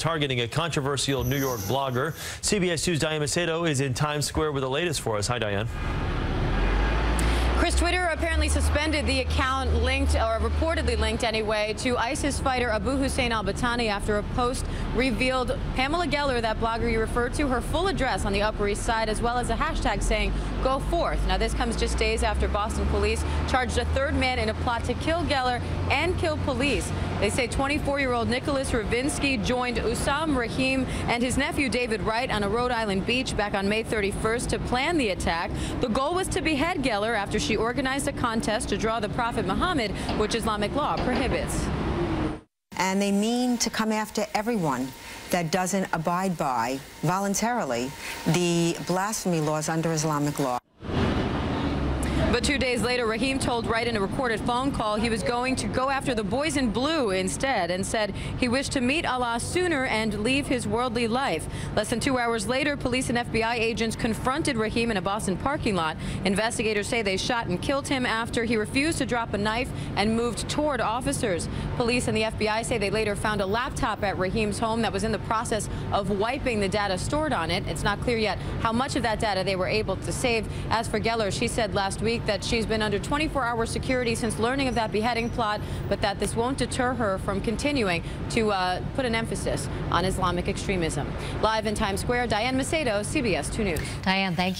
targeting a controversial New York blogger. CBS 2's Diane Macedo is in Times Square with the latest for us. Hi, Diane. Chris, Twitter apparently suspended the account linked, or reportedly linked anyway, to ISIS fighter Abu Hussein al-Britani after a post revealed Pamela Geller, that blogger you referred to, her full address on the Upper East Side, as well as a hashtag saying, go forth. Now, this comes just days after Boston police charged a third man in a plot to kill Geller and kill police. They say 24-year-old Nicholas Rovinski joined Usam Rahim and his nephew David Wright on a Rhode Island beach back on May 31st to plan the attack. The goal was to behead Geller after she organized a contest to draw the Prophet Muhammad, which Islamic law prohibits. And they mean to come after everyone that doesn't abide by, voluntarily, the blasphemy laws under Islamic law. But two days later, Rahim told Wright in a recorded phone call he was going to go after the boys in blue instead and said he wished to meet Allah sooner and leave his worldly life. Less than two hours later, police and FBI agents confronted Rahim in a Boston parking lot. Investigators say they shot and killed him after he refused to drop a knife and moved toward officers. Police and the FBI say they later found a laptop at Rahim's home that was in the process of wiping the data stored on it. It's not clear yet how much of that data they were able to save. As for Geller, she said last week that she's been under 24-hour security since learning of that beheading plot, but that this won't deter her from continuing to uh, put an emphasis on Islamic extremism. Live in Times Square, Diane Macedo, CBS 2 News. Diane, thank you.